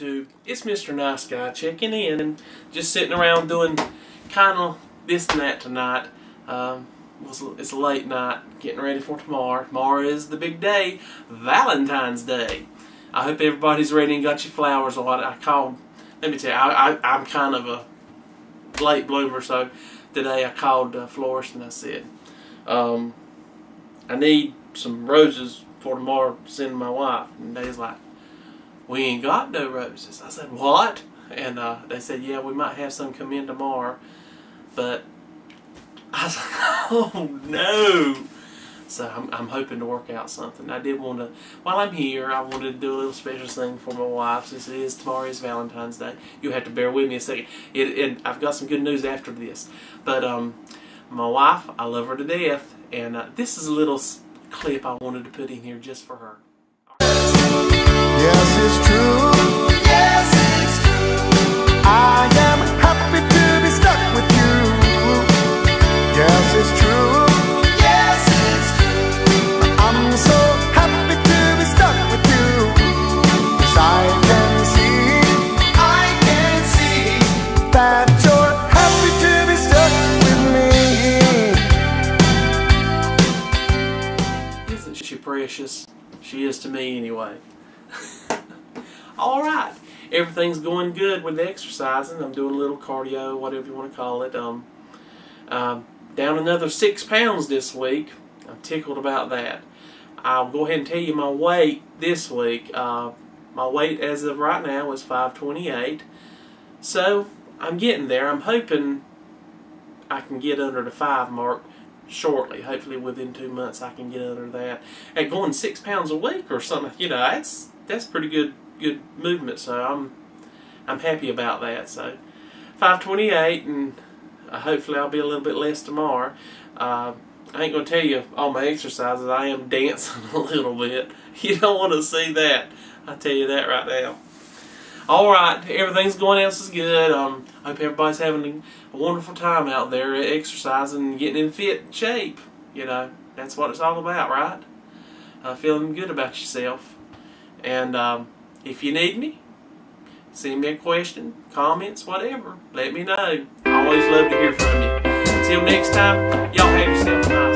it's Mr. Nice Guy checking in and just sitting around doing kind of this and that tonight. Um, it's a late night, getting ready for tomorrow. Tomorrow is the big day, Valentine's Day. I hope everybody's ready and got your flowers. A lot. I called. Let me tell you, I, I, I'm kind of a late bloomer, so today I called uh, florist and I said, um, I need some roses for tomorrow to send my wife. And they's like, we ain't got no roses. I said, what? And uh, they said, yeah, we might have some come in tomorrow. But I was like, oh no. So I'm, I'm hoping to work out something. I did want to, while I'm here, I wanted to do a little special thing for my wife since it is tomorrow is Valentine's Day. You'll have to bear with me a second. It, it, I've got some good news after this. But um, my wife, I love her to death. And uh, this is a little clip I wanted to put in here just for her. Precious? She is to me anyway. Alright, everything's going good with the exercising. I'm doing a little cardio, whatever you want to call it. Um, uh, down another six pounds this week. I'm tickled about that. I'll go ahead and tell you my weight this week. Uh, my weight as of right now is 528. So, I'm getting there. I'm hoping I can get under the 5 mark shortly. Hopefully within two months I can get under that. At going six pounds a week or something, you know, that's that's pretty good good movement. So I'm I'm happy about that. So 528 and uh, hopefully I'll be a little bit less tomorrow. Uh, I ain't gonna tell you all my exercises. I am dancing a little bit. You don't want to see that. I tell you that right now. All right, everything's going else is good. Um, I hope everybody's having a wonderful time out there exercising and getting in fit shape. You know, that's what it's all about, right? Uh, feeling good about yourself. And um, if you need me, send me a question, comments, whatever. Let me know. I always love to hear from you. Until next time, y'all have yourself a nice